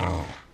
Oh.